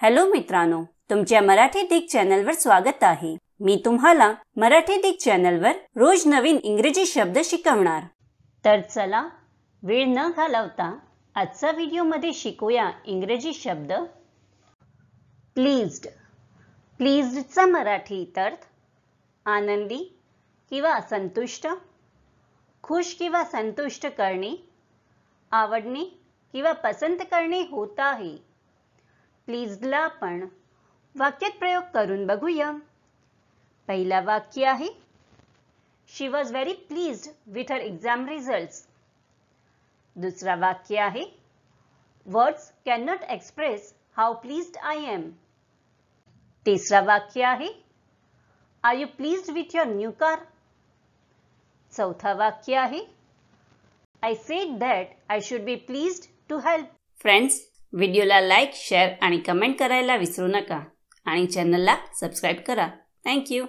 Hello मित्रांनो तुमच्या मराठी दिग चॅनलवर स्वागत आहे. मी तुम्हाला मराठी दिग चॅनलवर रोज नवीन इंग्रजी शब्द शिकवणार. तर चला वेळ न घालवता आजचा व्हिडिओमध्ये शिकूया इंग्रजी शब्द. प्लीज्ड प्लीज्डचा मराठी अर्थ आनंदी किंवा संतुष्ट खुश किंवा संतुष्ट करणे आवडणे किंवा पसंत करणे होत आहे. प्लीजला आपण वाक्यात प्रयोग करून बघूया. पहिला वाक्य आहे she was very please with her exam result दुसरा वाक्य आहे words can not express how pleased I am तिसरा वाक्य आहे are you please with your new car चौथा वाक्य आहे I said that I should be please to help friends व्हिडिओला लाईक शेअर आणि कमेंट करायला विसरू नका. आणि चॅनलला सबस्क्राईब करा. थँक्यू